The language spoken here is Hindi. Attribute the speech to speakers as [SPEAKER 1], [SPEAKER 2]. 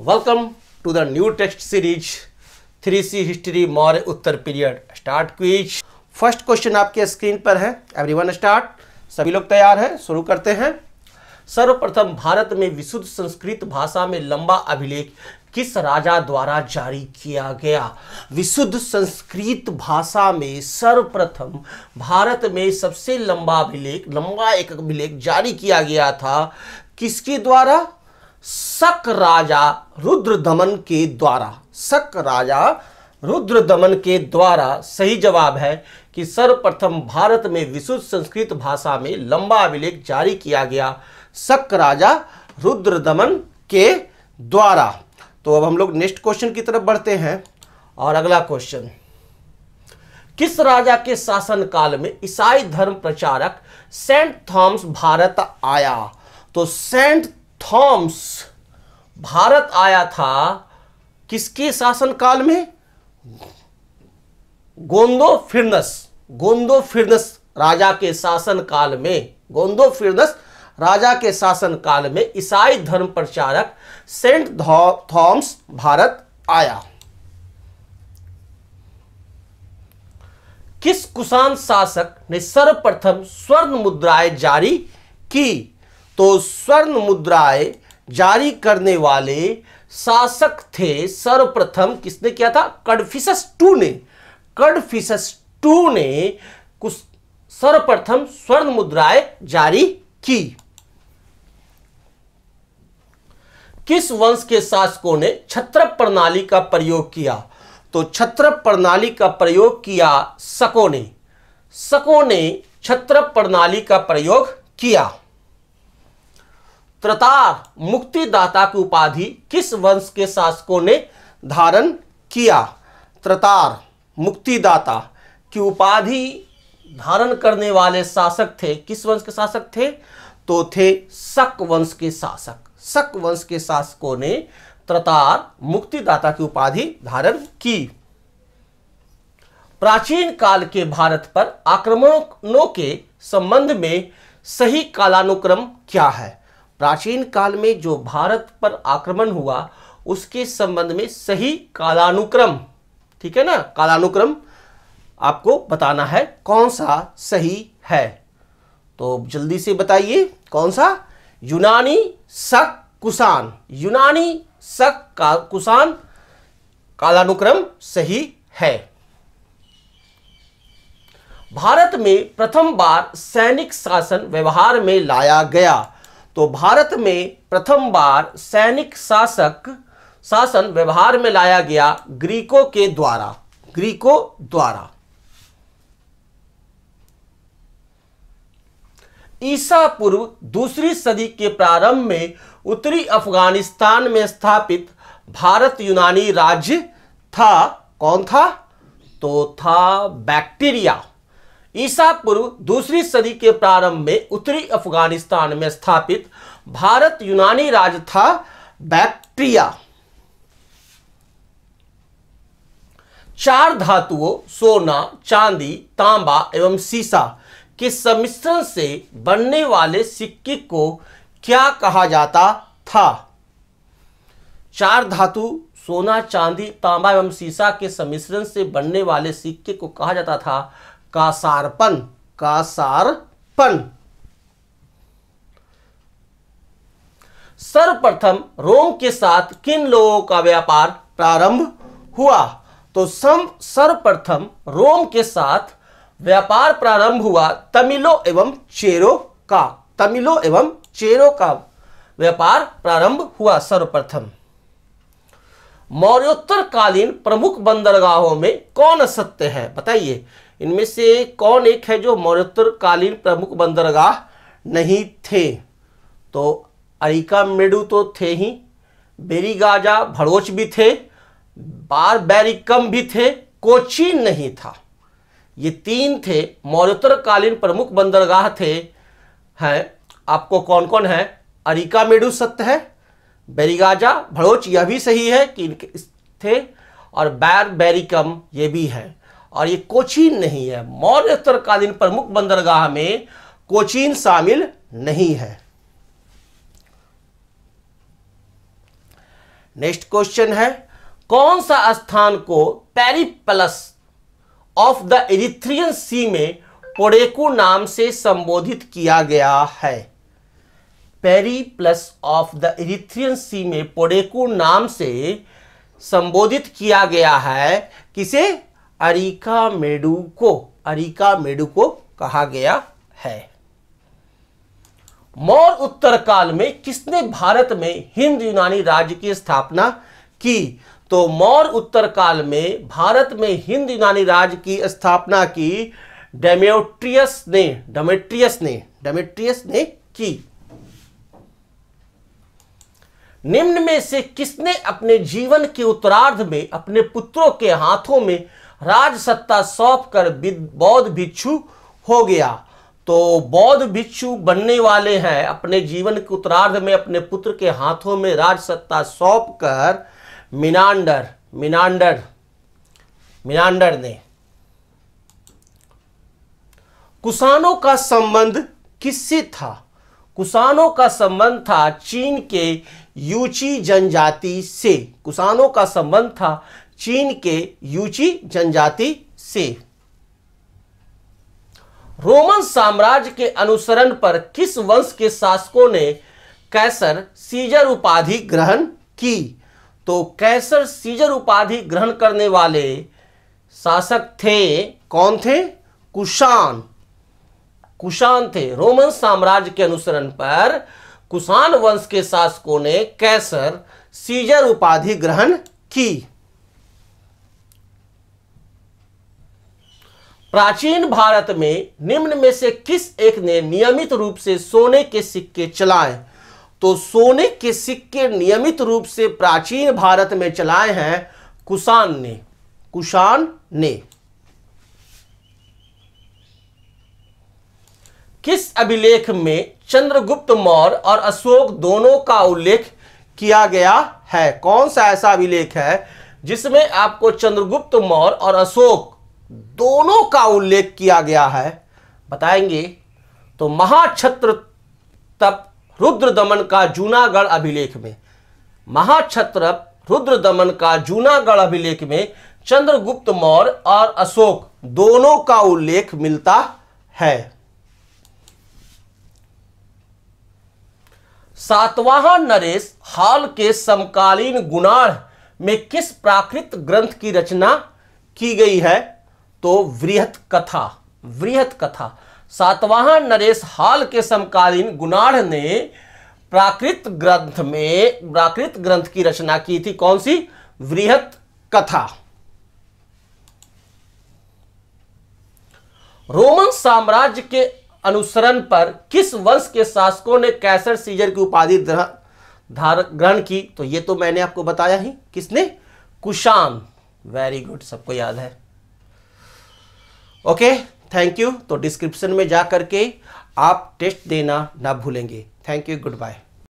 [SPEAKER 1] Welcome to the new text series 3C History Maurya Uttar period start quiz first question आपके स्क्रीन पर है. एवरीवन स्टार्ट सभी लोग तैयार हैं? शुरू करते हैं. सर्वप्रथम भारत में विशुद्ध संस्कृत भाषा में लंबा अभिलेख किस राजा द्वारा जारी किया गया? विशुद्ध संस्कृत भाषा में सर्वप्रथम भारत में सबसे लंबा अभिलेख, लंबा एक अभिलेख जारी किया गया था किसके द्वारा? शक राजा रुद्र दमन के द्वारा शक राजा रुद्र दमन के द्वारा सही जवाब है कि सर्वप्रथम भारत में विशुद्ध संस्कृत भाषा में लंबा अभिलेख जारी किया गया शक राजा रुद्र दमन के द्वारा। तो अब हम लोग नेक्स्ट क्वेश्चन की तरफ़ बढ़ते हैं और अगला क्वेश्चन। किस राजा के शासन काल में ईसाई धर्म प्रचारक सेंट थॉम्स भारत आया? तो सेंट थॉमस, भारत आया था किसके शासनकाल में? गोंदो फिरनस गोंदो फिरनस राजा के शासन काल में गोंदो फिरनस राजा के शासन काल में ईसाई धर्म प्रचारक सेंट थॉम्स भारत आया। किस कुषाण शासक ने सर्वप्रथम स्वर्ण मुद्राएँ जारी की? तो स्वर्ण मुद्राएँ जारी करने वाले शासक थे सर्वप्रथम। किसने किया था? कडफिसस टू ने। कडफिसस टू ने कुछ सर्वप्रथम स्वर्ण मुद्राएँ जारी की। किस वंश के शासकों ने छत्र प्रणाली का प्रयोग किया? तो छत्र प्रणाली का प्रयोग किया सको ने। सको ने छत्र प्रणाली का प्रयोग किया। त्रतार मुक्तिदाता की उपाधि किस वंश के शासकों ने धारण किया? त्रतार, मुक्तिदाता की उपाधि धारण करने वाले शासक थे, किस वंश के शासक थे? तो थे शक वंश के शासक। शक वंश के शासकों ने त्रतार, मुक्तिदाता की उपाधि धारण की। प्राचीन काल के भारत पर आक्रमणों के संबंध में सही कालानुक्रम क्या है? प्राचीन काल में जो भारत पर आक्रमण हुआ, उसके संबंध में सही कालानुक्रम, ठीक है ना? कालानुक्रम आपको बताना है कौन सा सही है। तो जल्दी से बताइए, कौन सा? यूनानी शक कुषाण यूनानी शक का कुषाण कालानुक्रम सही है। भारत में प्रथम बार सैनिक शासन व्यवहार में लाया गया। तो भारत में प्रथम बार सैनिक शासक शासन व्यवहार में लाया गया ग्रीकों के द्वारा, ग्रीकों द्वारा। ईसा पूर्व दूसरी सदी के प्रारंभ में उत्तरी अफ़गानिस्तान में स्थापित भारत यूनानी राज्य था, कौन था? तो था बैक्टीरिया। ईसा पूर्व दूसरी सदी के प्रारंभ में उत्तरी अफ़गानिस्तान में स्थापित भारत यूनानी राज्य था बैक्ट्रिया। चार धातुओं, सोना, चांदी, तांबा एवं सीसा के सम्मिश्रण से बनने वाले सिक्के को क्या कहा जाता था? चार धातु, सोना, चांदी, तांबा एवं सीसा के सम्मिश्रण से बनने वाले सिक्के को कहा जाता था कासारपन कासारपन सर्वप्रथम रोम के साथ किन लोगों का व्यापार प्रारंभ हुआ? तो सर्वप्रथम रोम के साथ व्यापार प्रारंभ हुआ तमिलो एवं चेरो का। तमिलो एवं चेरो का व्यापार प्रारंभ हुआ सर्वप्रथम। मौर्योत्तर कालीन प्रमुख बंदरगाहों में कौन सत्य है? बताइए। इनमें से कौन एक है जो मौर्योत्तर कालीन प्रमुख बंदरगाह नहीं थे? तो अरिका मेडू तो थे ही बेरीगाजा भड़ोच भी थे, बार बैरिकम भी थे कोचीन नहीं था। ये तीन थे मौर्योत्तर कालीन प्रमुख बंदरगाह थे। हैं, आपको कौन कौन है? अरिका मेडू सत्य है बेरीगाजा भड़ोच यह भी सही है कि इनके थे, और बैर बैरिकम ये भी है। और ये कोचीन नहीं है। मौर्य कालीन प्रमुख बंदरगाह में कोचीन शामिल नहीं है। नेक्स्ट क्वेश्चन है, कौन सा स्थान को Periplus of the Erythraean Sea में पोडेकू नाम से संबोधित किया गया है? Periplus of the Erythraean sea में पोडेकू नाम से संबोधित किया गया है। किसे? अरिका मेडू को, अरिका मेडू को कहा गया है। मौर उत्तर काल में किसने भारत में हिंद यूनानी राज्य की स्थापना की? तो मौर उत्तर काल में भारत में हिंद यूनानी राज्य की स्थापना की डेमेट्रियस ने डेमेट्रियस ने डेमेट्रियस ने की। निम्न में से किसने अपने जीवन के उत्तरार्ध में, अपने पुत्रों के हाथों में राज सत्ता सौंप कर बौद्ध भिक्षु हो गया। तो बौद्ध भिक्षु बनने वाले हैं अपने जीवन के उत्तरार्ध में, अपने पुत्र के हाथों में राज सत्ता सौंप कर मिनांडर मिनांडर मिनांडर ने। कुसानों का संबंध किससे था? कुसानों का संबंध था चीन के यूची जनजाति से। कुसानों का संबंध था चीन के यूची जनजाति से। रोमन साम्राज्य के अनुसरण पर किस वंश के शासकों ने कैसर सीजर उपाधि ग्रहण की? तो कैसर सीजर उपाधि ग्रहण करने वाले शासक थे, कौन थे? कुशान। कुशान थे। रोमन साम्राज्य के अनुसरण पर कुशान वंश के शासकों ने कैसर सीजर उपाधि ग्रहण की। प्राचीन भारत में निम्न में से किस एक ने नियमित रूप से सोने के सिक्के चलाए? तो सोने के सिक्के नियमित रूप से प्राचीन भारत में चलाए हैं कुशान ने। कुशान ने। किस अभिलेख में चंद्रगुप्त मौर्य और अशोक दोनों का उल्लेख किया गया है? कौन सा ऐसा अभिलेख है जिसमें आपको चंद्रगुप्त मौर्य और अशोक दोनों का उल्लेख किया गया है। बताएँगे तो महाक्षत्र तप रुद्र दमन का जूनागढ़ अभिलेख में। महाक्षत्र रुद्र दमन का जूनागढ़ अभिलेख में चंद्रगुप्त मौर्य और अशोक दोनों का उल्लेख मिलता है। सातवां नरेश हाल के समकालीन गुणाढ़ में किस प्राकृत ग्रंथ की रचना की गई है? तो वृहत कथा वृहत कथा। सातवाहन नरेश हाल के समकालीन गुनाढ़ ने प्राकृत ग्रंथ में, प्राकृत ग्रंथ की रचना की थी। कौन सी? वृहत कथा। रोमन साम्राज्य के अनुसरण पर किस वंश के शासकों ने कैसर सीजर की उपाधि ग्रहण की? तो ये तो मैंने आपको बताया ही। किसने? कुशान। वेरी गुड सबको याद है। ओके थैंक यू तो डिस्क्रिप्शन में जा करके आप टेस्ट देना ना भूलेंगे. Thank you good bye